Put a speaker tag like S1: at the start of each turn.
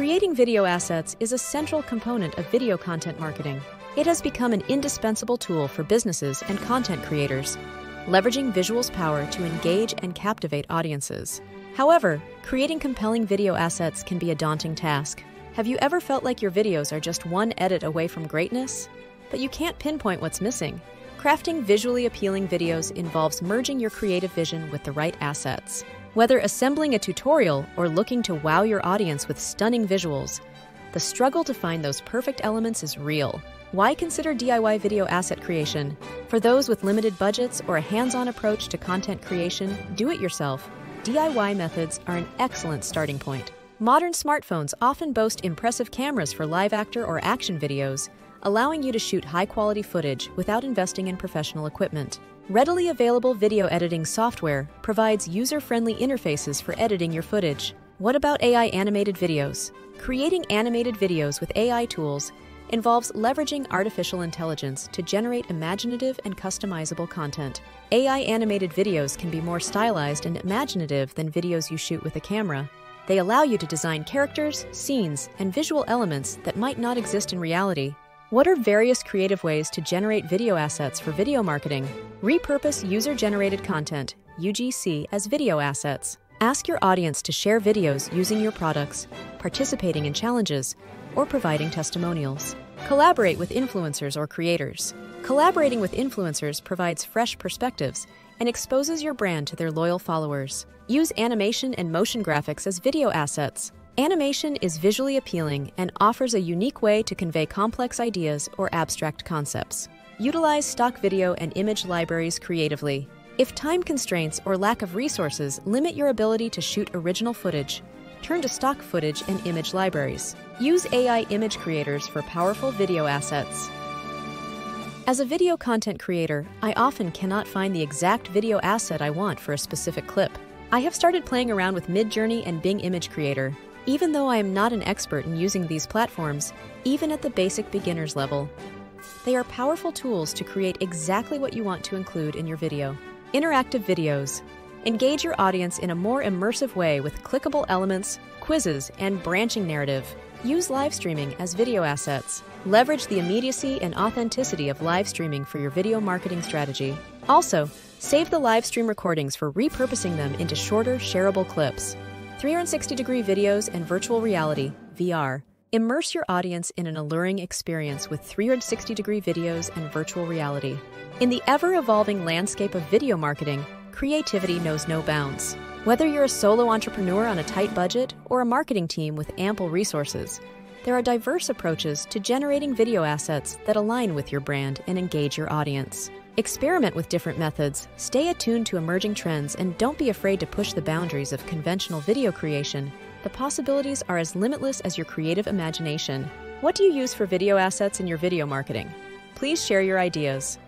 S1: Creating video assets is a central component of video content marketing. It has become an indispensable tool for businesses and content creators, leveraging visuals' power to engage and captivate audiences. However, creating compelling video assets can be a daunting task. Have you ever felt like your videos are just one edit away from greatness? But you can't pinpoint what's missing. Crafting visually appealing videos involves merging your creative vision with the right assets. Whether assembling a tutorial or looking to wow your audience with stunning visuals, the struggle to find those perfect elements is real. Why consider DIY video asset creation? For those with limited budgets or a hands on approach to content creation, do it yourself. DIY methods are an excellent starting point. Modern smartphones often boast impressive cameras for live actor or action videos, allowing you to shoot high quality footage without investing in professional equipment. Readily available video editing software provides user friendly interfaces for editing your footage. What about AI animated videos? Creating animated videos with AI tools involves leveraging artificial intelligence to generate imaginative and customizable content. AI animated videos can be more stylized and imaginative than videos you shoot with a camera. They allow you to design characters, scenes, and visual elements that might not exist in reality. What are various creative ways to generate video assets for video marketing? Repurpose user generated content, UGC, as video assets. Ask your audience to share videos using your products, participating in challenges, or providing testimonials. Collaborate with influencers or creators. Collaborating with influencers provides fresh perspectives and exposes your brand to their loyal followers. Use animation and motion graphics as video assets. Animation is visually appealing and offers a unique way to convey complex ideas or abstract concepts. Utilize stock video and image libraries creatively. If time constraints or lack of resources limit your ability to shoot original footage, turn to stock footage and image libraries. Use AI image creators for powerful video assets. As a video content creator, I often cannot find the exact video asset I want for a specific clip. I have started playing around with Midjourney and Bing Image Creator. Even though I am not an expert in using these platforms, even at the basic beginner's level, they are powerful tools to create exactly what you want to include in your video. Interactive videos. Engage your audience in a more immersive way with clickable elements, quizzes, and branching narrative. Use live streaming as video assets. Leverage the immediacy and authenticity of live streaming for your video marketing strategy. Also, save the live stream recordings for repurposing them into shorter, shareable clips. 360 degree videos and virtual reality, VR. Immerse your audience in an alluring experience with 360 degree videos and virtual reality. In the ever evolving landscape of video marketing, creativity knows no bounds. Whether you're a solo entrepreneur on a tight budget or a marketing team with ample resources, there are diverse approaches to generating video assets that align with your brand and engage your audience. Experiment with different methods, stay attuned to emerging trends, and don't be afraid to push the boundaries of conventional video creation. The possibilities are as limitless as your creative imagination. What do you use for video assets in your video marketing? Please share your ideas.